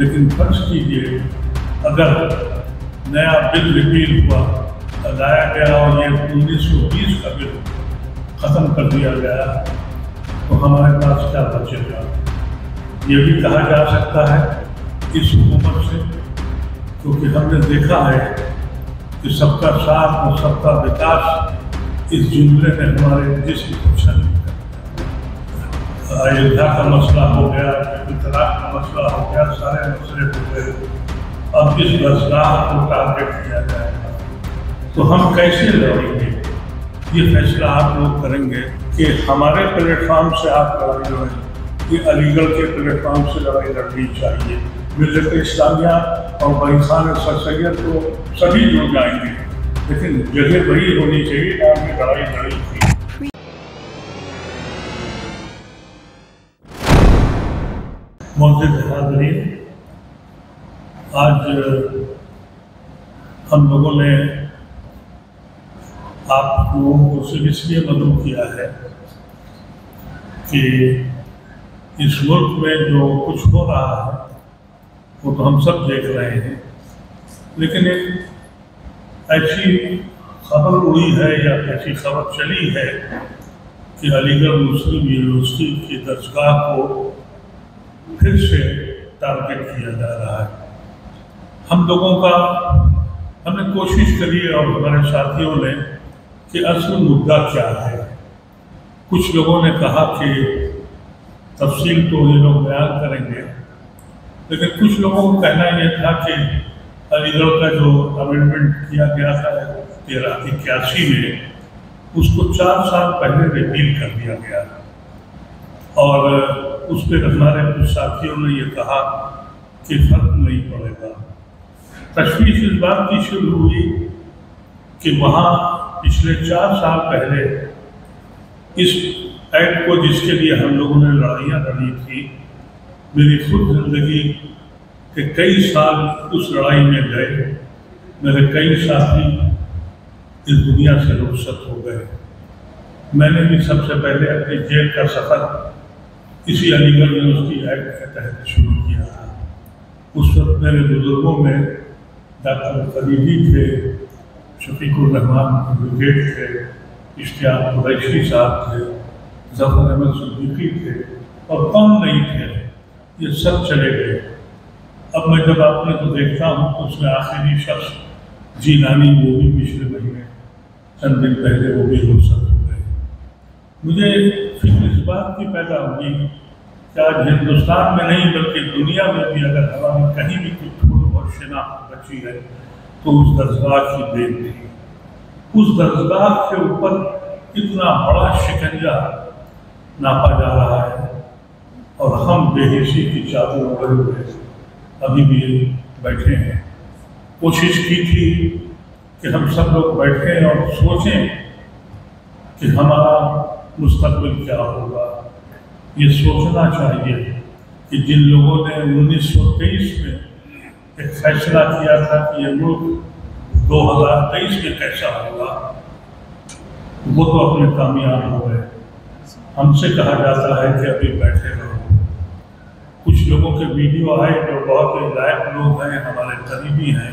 لیکن فرض کیجیے، اگر نیا بل ریپیل ہوا لایا گیا اور یہ انیس سو بیس کا بل ختم کر دیا گیا، تو ہمارے پاس کیا بچے گا؟ یہ بھی کہا جا سکتا ہے اس حکومت سے، کیونکہ ہم نے دیکھا ہے کہ سب کا ساتھ اور سب کا وکاس اس جملے نے ہمارے جسم ایودھیا کا مسئلہ ہو گیا طلاق کا مسئلہ ہو گیا، سارے مسئلے ہو گئے۔ اب اس مسئلہ کو ٹارگیٹ کیا جائے گا؟ تو ہم کیسے لڑیں گے؟ یہ فیصلہ آپ لوگ کریں گے کہ ہمارے پلیٹ فارم سے آپ لڑائی لڑیں۔ یہ علی گڑھ کے پلیٹ فارم سے لڑائی لڑنی چاہیے۔ ملت اسلامیہ اور بھائی خان سر سید کو سبھی لوگ جائیں گے۔ لیکن جگہ وہی ہونی چاہیے جہاں کی لڑائی لڑی تھی موجود حاضرین۔ آج ہم لوگوں نے آپ لوگوں کو صرف اس لیے مدعو کیا ہے کہ اس ملک میں جو کچھ ہو رہا ہے، وہ تو ہم سب دیکھ رہے ہیں۔ لیکن ایک ایسی خبر اڑی ہے یا ایسی خبر چلی ہے کہ علی گڑھ مسلم یونیورسٹی کی درسگاہ کو پھر سے ٹارگیٹ کیا جا رہا ہے۔ ہم لوگوں کا ہم نے کوشش کری اور ہمارے ساتھیوں نے کہ اصل مدعا کیا ہے۔ کچھ لوگوں نے کہا کہ تفصیل تو یہ لوگ بیان کریں گے، لیکن کچھ لوگوں کو کہنا یہ تھا کہ علی گڑھ کا جو امنڈمنٹ کیا گیا تھا تیرہ اکیاسی میں، اس کو چار سال پہلے ریپیل کر دیا گیا۔ اور اس پہ ہمارے کچھ ساتھیوں نے یہ کہا کہ فرق نہیں پڑے گا۔ تشویش اس بات کی شروع ہوئی کہ وہاں پچھلے چار سال پہلے اس ایکٹ کو جس کے لیے ہم لوگوں نے لڑائیاں لڑی تھی، میری خود زندگی کے کئی سال اس لڑائی میں گئے، میرے کئی ساتھی اس دنیا سے رخصت ہو گئے۔ میں نے بھی سب سے پہلے اپنے جیل کا سفر اسی علی گڑھ یونیورسٹی ایکٹ کے تحت شروع کیا۔ تھا اس وقت میرے بزرگوں میں ڈاکٹر قریبی تھے، شفیق الرحمان ایڈوکیٹ تھے، اشتیاق قریشی صاحب تھے، ظفر احمد صدیقی تھے اور کم نہیں تھے، یہ سب چلے گئے۔ اب میں جب اپنے کو دیکھتا ہوں تو اس میں آخری شخص جی نانی وہ بھی پچھلے مہینے، چند دن پہلے وہ بھی رخصت ہو گئے مجھے بات کی پیدا ہوئی کہ آج ہندوستان میں نہیں، بلکہ دنیا میں بھی اگر ہماری کہیں بھی کوئی پھول اور شناخت بچی ہے، تو اس درسگاہ کی دین تھی اس درسگاہ کے اوپر اتنا بڑا شکنجہ ناپا جا رہا ہے۔ اور ہم بے حسی کی چادر اوڑے ہوئے ابھی بھی بیٹھے ہیں۔ کوشش کی تھی کہ ہم سب لوگ بیٹھیں اور سوچیں کہ ہمارا مستقبل کیا ہوگا؟ یہ سوچنا چاہیے کہ جن لوگوں نے انیس سو تیئیس میں ایک فیصلہ کیا تھا کہ یہ ملک دو ہزار تیئیس میں کیسا ہوگا، وہ تو اپنے کامیاب ہو گئے۔ ہم سے کہا جاتا ہے کہ ابھی بیٹھے رہو۔ کچھ لوگوں کے ویڈیو آئے جو بہت لائق لوگ ہیں، ہمارے قریبی ہیں۔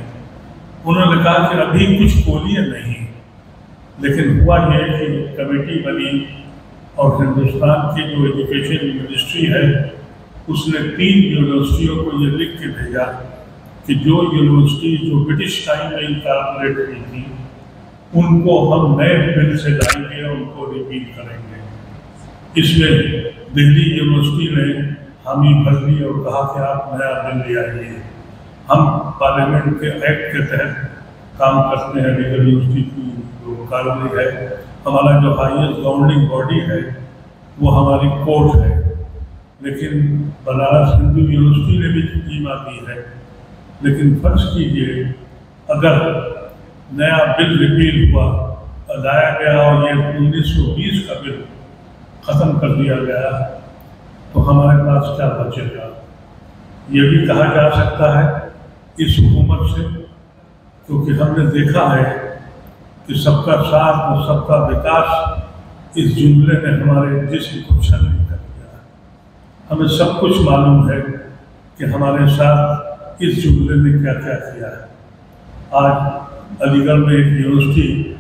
انہوں نے کہا کہ ابھی کچھ بولیے نہیں، لیکن ہوا یہ کہ کمیٹی بنی۔ اور ہندوستان کی جو ایجوکیشن منسٹری ہے، اس نے تین یونیورسٹیوں کو یہ لکھ کے بھیجا کہ جو یونیورسٹی جو برٹش ٹائم میں انکارپوریٹ ہوئی تھی، ان کو ہم نئے بل سے لائیں گے اور ان کو ریپیل کریں گے۔ اس میں دہلی یونیورسٹی نے حامی بھر لی اور کہا کہ آپ نیا بل لے آئیے۔ ہم پارلیمنٹ کے ایکٹ کے تحت کام کرتے ہیں علی گڑھ یونیورسٹی کی جو کاروائی ہے ہمارا جو ہائیسٹ گورننگ باڈی ہے، وہ ہماری کورٹ ہے۔ لیکن بنارس ہندو یونیورسٹی نے بھی قیمہ دی ہے۔ لیکن فرض کیجیے، اگر نیا بل ریپیل ہوا لایا گیا اور یہ انیس سو بیس کا بل ختم کر دیا گیا، تو ہمارے پاس کیا بچے گا؟ یہ بھی کہا جا سکتا ہے اس حکومت سے، کیونکہ ہم نے دیکھا ہے کہ سب کا ساتھ اور سب کا وکاس اس جملے نے ہمارے جسم کو چھن کر دیا۔ ہمیں سب کچھ معلوم ہے کہ ہمارے ساتھ اس جملے نے کیا کیا کیا ہے۔ آج علی گڑھ میں ایک یونیورسٹی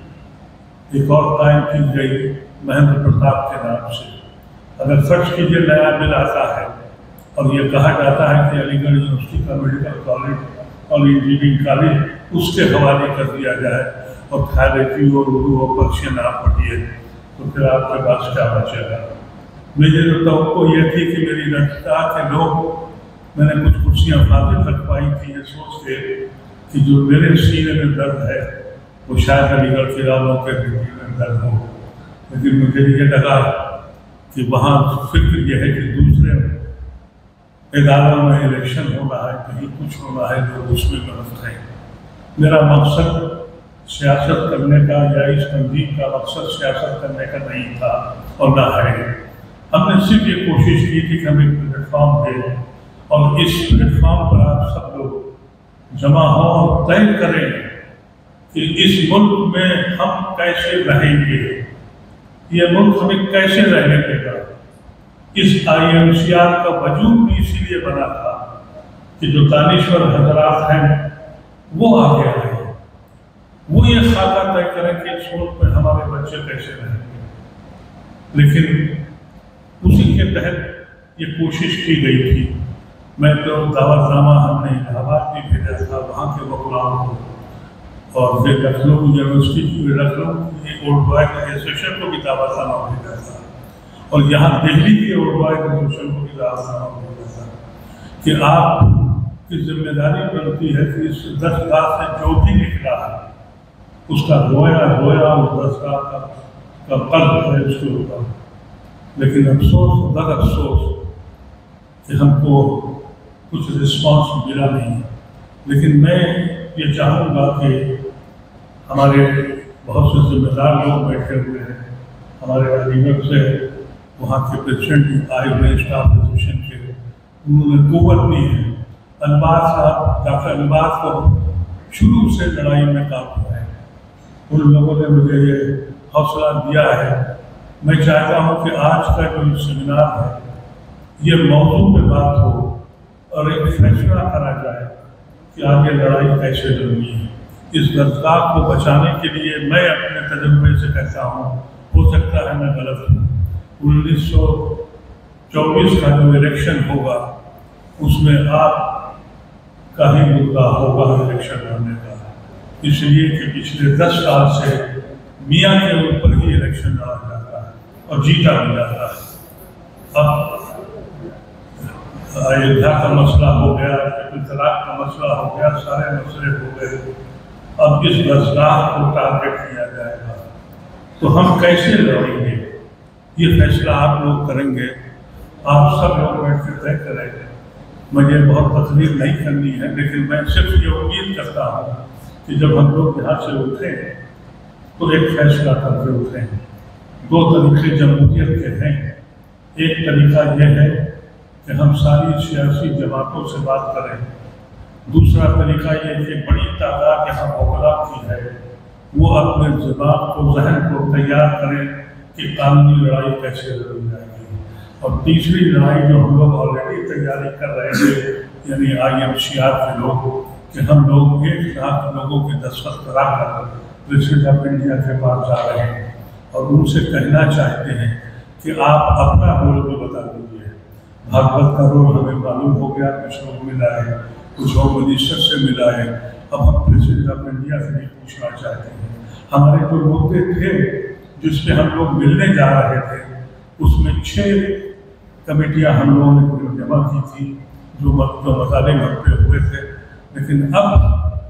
ایک اور قائم کی گئی مہندر پرتاپ کے نام سے۔ اگر فرض کیجیے نیا بل آتا ہے اور یہ کہا جاتا ہے کہ علی گڑھ یونیورسٹی کا میڈیکل کالج اور انجینئرنگ کالج اس کے حوالے کر دیا جائے اور تھائلیٹی اور اردو اور پرشین آپ پڑھیے تو پھر آپ کے پاس کیا بچے گا؟ میری جو توقع یہ تھی کہ میری رجتا کے لوگ، میں نے کچھ کرسیاں فاضل رکھوائی تھی، یہ سوچ کے کہ جو میرے سینے میں درد ہے، وہ شاید علی گڑھ کے والوں کے دل میں درد ہو۔ لیکن مجھے یہ لگا کہ وہاں فکر یہ ہے کہ دوسرے اداروں میں الیکشن ہو رہا ہے، کہیں کچھ ہو رہا ہے جو اس میں غلط ہے میرا مقصد سیاست کرنے کا یا اس تنظیم کا مقصد سیاست کرنے کا نہیں تھا اور نہ ہے۔ ہم نے صرف یہ کوشش کی تھی کہ ہم ایک پلیٹ فارم اور اس پلیٹ فارم پر آپ سب لوگ جمع ہوں اور طے کریں کہ اس ملک میں ہم کیسے رہیں گے۔ یہ ملک ہمیں کیسے رہنے دے گا؟ اس آئی ایم سی آر کا وجود بھی اسی لیے بنا تھا کہ جو دانشور حضرات ہیں وہ آگے آئے وہ یہ خاکہ طے کریں کہ اس میں ہمارے بچے کیسے رہیں۔ گے لیکن اسی کے تحت یہ کوشش کی گئی تھی۔ میں تو دعوت نامہ ہم نے الہ آباد بھی بھیجا تھا وہاں کے وکلام کو اور پھر لکھنؤ یونیورسٹی کی، لکھنؤ کی اولڈ بوائے ایسوسیشن کو بھی دعوت نامہ بھیجا تھا۔ اور یہاں دہلی کے اولڈ بوائے ایسوسیشن کو بھی دعوت نامہ بھیجا تھا کہ آپ کی ذمہ داری بنتی ہے کہ اس دستگاہ سے جو بھی نکلا ہے اس کا رویا رویا اس کا کا قلب ہے اس کے اوپر۔ لیکن افسوس در افسوس کہ ہم کو کچھ رسپانس ملا نہیں۔ لیکن میں یہ چاہوں گا کہ ہمارے بہت سے ذمہ دار لوگ بیٹھے ہوئے ہیں، ہمارے علی گڑھ سے وہاں کے پریزیڈنٹ آئے ہوئے اسٹاف ایسوسیشن کے۔ انہوں نے قوت دی ہے۔ انباز صاحب، ڈاکٹر انباز کو شروع سے لڑائی میں کام ان لوگوں نے مجھے یہ حوصلہ دیا ہے۔ میں چاہتا ہوں کہ آج کا جو سیمینار ہے، یہ موضوع پہ بات ہو اور ایک فیصلہ کرا جائے کہ آگے لڑائی کیسے لڑنی ہے۔ اس درخواست کو بچانے کے لیے میں اپنے تجربے سے کہتا ہوں، ہو سکتا ہے میں غلط ہوں۔ انیس سو چوبیس کا جو الیکشن ہوگا، اس میں آپ کا ہی مدعا ہوگا الیکشن لڑنے کا۔ اس لیے کہ پچھلے دس سال سے میاں کے اوپر ہی الیکشن لڑا جاتا ہے اور جیتا بھی جاتا ہے۔ اب ایودھیا کا مسئلہ ہو گیا طلاق کا مسئلہ ہو گیا، سارے مسئلے ہو گئے۔ اب اس درسگاہ کو ٹارگیٹ کیا جائے گا۔ تو ہم کیسے لڑیں گے؟ یہ فیصلہ آپ لوگ کریں گے۔ آپ سب لوگ بیٹھ کے طے کریں گے۔ مجھے بہت تقریر نہیں کرنی ہے، لیکن میں صرف یہ امید کرتا ہوں کہ جب ہم لوگ یہاں سے اٹھیں تو ایک فیصلہ کر کے اٹھیں دو طریقے جمہوریت کے ہیں۔ ایک طریقہ یہ ہے کہ ہم ساری سیاسی جماعتوں سے بات کریں۔ دوسرا طریقہ یہ کہ بڑی تعداد یہاں موقع کی ہے۔ وہ اپنے زبان کو ذہن کو تیار کریں کہ قانونی لڑائی کیسے لڑی جائے گی۔ اور تیسری لڑائی جو ہم لوگ آلریڈی تیاری کر رہے تھے یعنی آئی ایم سی آر کے لوگ کہ ہم لوگ ایک لاکھ لوگوں کے دستخط کرا کر پریزیڈنٹ آف انڈیا کے پاس جا رہے ہیں اور ان سے کہنا چاہتے ہیں کہ آپ اپنا رول بھی بتا دیجیے بھاگوت کا رول ہمیں معلوم ہو گیا، کچھ لوگ ملا ہے، کچھ ہوم منسٹر سے ملا ہے۔ اب ہم پریزیڈنٹ آف انڈیا سے نہیں پوچھنا چاہتے ہیں۔ ہمارے جو مدعے تھے جس میں ہم لوگ ملنے جا رہے تھے، اس میں چھ کمیٹیاں ہم لوگوں نے جمع کی تھی جو مطالعے پہ ہوئے تھے۔ لیکن اب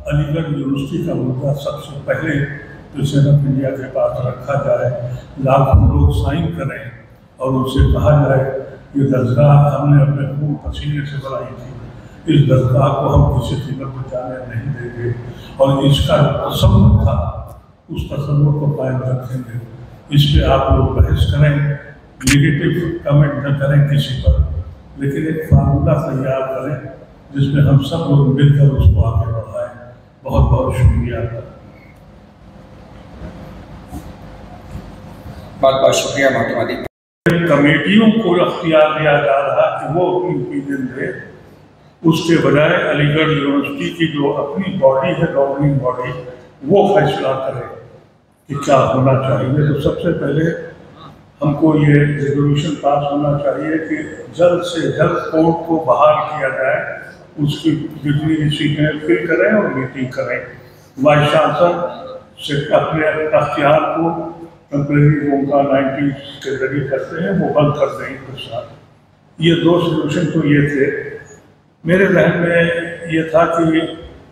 علی گڑھ یونیورسٹی کا مدعا سب سے پہلے پریزیڈنٹ آف انڈیا کے پاس رکھا جائے، لاکھوں لوگ سائن کریں اور ان سے کہا جائے، یہ درگاہ ہم نے اپنے خون پسینے سے بنائی تھی، اس درگاہ کو ہم کسی قیمت پر جانے نہیں دیں گے اور اس کا تصور تھا، اس تصور کو قائم رکھیں گے۔ اس پہ آپ لوگ بحث کریں نگیٹو کمنٹ نہ کریں کسی پر، لیکن ایک فارمولہ تیار کریں۔ جس میں ہم سب لوگ مل کر اس کو آگے بڑھائیں بہت بہت شکریہ بہت بہت شکریہ محتمہ دی کمیٹیوں کو اختیار دیا جا رہا کہ وہ اپنی اوپینین دے اس کے بجائے علی گڑھ یونیورسٹی کی جو اپنی باڈی ہے گورننگ باڈی وہ فیصلہ کرے کہ کیا ہونا چاہیے۔ تو سب سے پہلے ہم کو یہ ریزولوشن پاس ہونا چاہیے کہ جلد سے جلد کورٹ کو بحال کیا جائے۔ اس کی جتنی بھی سیٹیں فل کریں اور میٹنگ کریں۔ وائس چانسلر سے اپنے اختیار کو ٹمپریری روم کا نائنٹی کے ذریعے کرتے ہیں، وہ بند کر دیں گے ساتھ یہ دو سلوشن تو یہ تھے۔ میرے ذہن میں یہ تھا کہ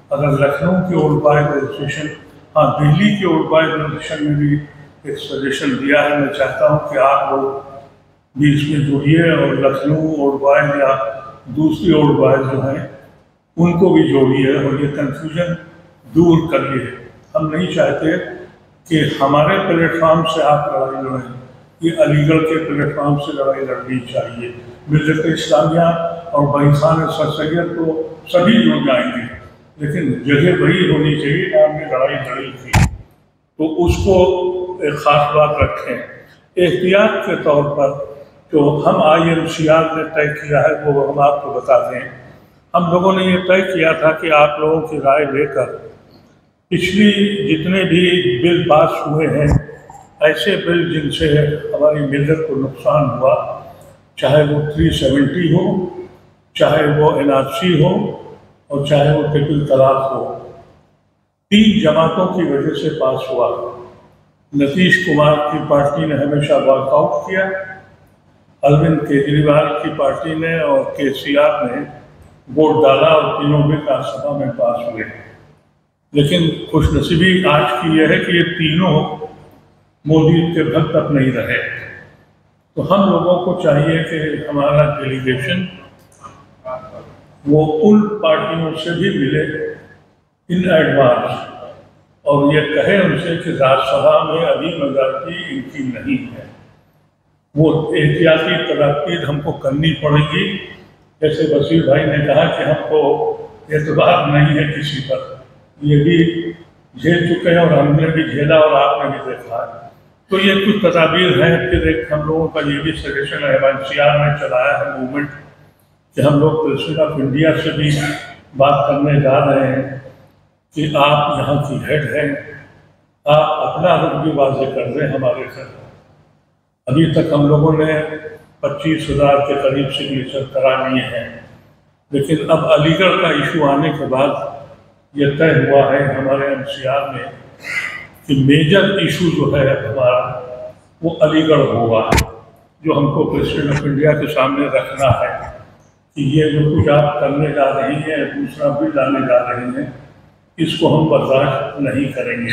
اگر لکھنؤ کے اولڈ بائے رجسٹریشن ہاں دہلی کے اولڈ بائے رجسٹریشن میں بھی ایک سجیشن دیا ہے۔ میں چاہتا ہوں کہ آپ لوگ بھی اس میں جوڑیے اور لکھنؤ اولڈ بائے یا دوسری اولڈ بائے جو ہیں ان کو بھی جوڑیے اور یہ کنفیوژن دور کریے ہم نہیں چاہتے کہ ہمارے پلیٹ فارم سے آپ لڑائی لڑیں۔ یہ علی گڑھ کے پلیٹ فارم سے لڑائی لڑنی چاہیے۔ ملت اسلامیہ اور بھائی خان سر سید تو سبھی جڑ جائیں گے۔ لیکن جگہ وہی ہونی چاہیے آپ نے لڑائی لڑی تھی۔ تو اس کو ایک خاص بات رکھیں۔ احتیاط کے طور پر جو ہم آئی ایم سی آر نے طے کیا ہے وہ ہم آپ کو بتا دیں۔ ہم لوگوں نے یہ طے کیا تھا کہ آپ لوگوں کی رائے لے کر پچھلی جتنے بھی بل پاس ہوئے ہیں، ایسے بل جن سے ہماری ملت کو نقصان ہوا، چاہے وہ تھری سیونٹی ہو، چاہے وہ این آر سی ہو، اور چاہے وہ ٹرپل طلاق ہو، تین جماعتوں کی وجہ سے پاس ہوا۔ نتیش کمار کی پارٹی نے ہمیشہ واک آؤٹ کیا، اروند کیجریوال کی پارٹی نے اور کے سی آر نے ووٹ ڈالا اور تینوں میں کا سبھا میں پاس ہوئے۔ لیکن خوش نصیبی آج کی یہ ہے کہ یہ تینوں مودی کے گھر تک نہیں رہے۔ تو ہم لوگوں کو چاہیے کہ ہمارا ڈیلیگیشن وہ ان پارٹیوں سے بھی ملے ان ایڈوانس اور یہ کہے ان سے کہ راج سبھا میں ابھی میجارٹی ان کی نہیں ہے۔ وہ احتیاطی ترقی ہم کو کرنی پڑے گی۔ جیسے بصیر بھائی نے کہا کہ ہم کو اعتبار نہیں ہے کسی پر، یہ بھی جھیل چکے ہیں اور ہم نے بھی جھیلا اور آپ نے بھی دیکھا ہے۔ تو یہ کچھ تدابیر ہیں پھر ایک ہم لوگوں کا یہ بھی سجیشن ہے سی آر نے چلایا ہے موومنٹ کہ ہم لوگ پریسڈنٹ آف انڈیا سے بھی بات کرنے جا رہے ہیں کہ آپ یہاں کی ہیڈ ہیں، آپ اپنا رخ بھی واضح کر دیں ہمارے گھر ابھی تک ہم لوگوں نے پچیس ہزار کے قریب سگنیچر کرا لیے ہیں۔ لیکن اب علی گڑھ کا ایشو آنے کے بعد یہ طے ہوا ہے ہمارے ایم سی آر میں کہ میجر ایشو جو ہے ہمارا وہ علی گڑھ ہوگا جو ہم کو پریسیڈنٹ آف انڈیا کے سامنے رکھنا ہے کہ یہ جو کچھ آپ کرنے جا رہی ہیں، دوسرا بھی لانے جا رہی ہیں، اس کو ہم برداشت نہیں کریں گے۔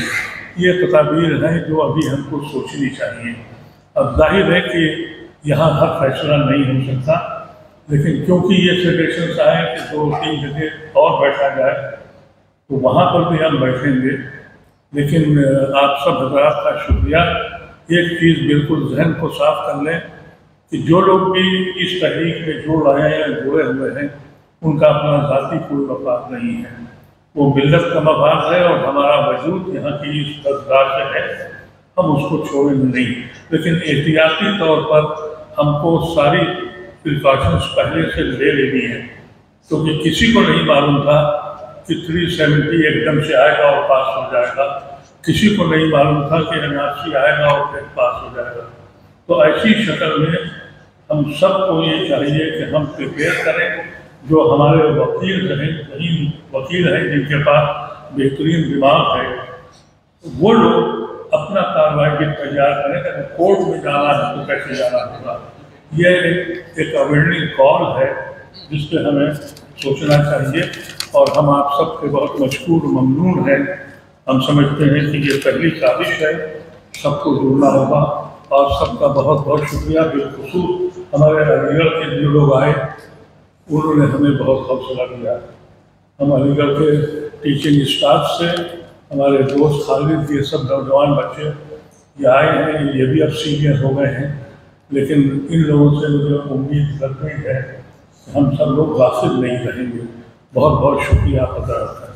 یہ تدابیر ہیں جو ابھی ہم کو سوچنی چاہیے۔ اب ظاہر ہے کہ یہاں ہر فیصلہ نہیں ہو سکتا۔ لیکن کیونکہ یہ سیٹیشنس آئے کہ دو تین جگہ اور بیٹھا جائے، تو وہاں پر بھی ہم بیٹھیں گے۔ لیکن آپ سب حضرات کا شکریہ۔ ایک چیز بالکل ذہن کو صاف کر لیں کہ جو لوگ بھی اس تحریک میں جڑ رہے ہیں یا جڑے ہوئے ہیں، ان کا اپنا ذاتی کوئی مفاد نہیں ہے۔ وہ ملت کا مفاد ہے اور ہمارا وجود یہاں کی اس درگاہ سے ہے۔ ہم اس کو چھوڑیں گے نہیں۔ لیکن احتیاطی طور پر ہم کو ساری پریکاشنس پہلے سے لے لینی ہے کیونکہ کسی کو نہیں معلوم تھا کہ تھری سیونٹی ایک دم سے آئے گا اور پاس ہو جائے گا۔ کسی کو نہیں معلوم تھا کہ اناسی آئے گا اور پھر پاس ہو جائے گا۔ تو ایسی شکل میں ہم سب کو یہ چاہیے کہ ہم پریپیئر کریں۔ جو ہمارے وکیل رہیں کہیں وکیل ہیں، جن کے پاس بہترین دماغ ہے، وہ لوگ اپنا کاروائی بھی تیار کریں کہ کورٹ میں جانا ہے تو کیسے جانا ہوگا؟ یہ ایک اویرنگ کال ہے جس پہ ہمیں سوچنا چاہیے اور ہم آپ سب کے بہت مشکور ممنون ہیں۔ ہم سمجھتے ہیں کہ یہ پہلی کابش ہے، سب کو جڑنا ہوگا اور سب کا بہت بہت شکریہ۔ بالخصوص ہمارے علی گڑھ کے جو لوگ آئے، انہوں نے ہمیں بہت حوصلہ دیا۔ ہم علی گڑھ کے ٹیچنگ اسٹاف سے ہمارے دوست خالد یہ سب نوجوان بچے یہ آئے ہیں، یہ بھی اب سینئر ہو گئے ہیں۔ لیکن ان لوگوں سے مجھے امید کرتی رہی ہے کہ ہم سب لوگ غافل نہیں رہیں گے۔ بہت بہت شکریہ حضرت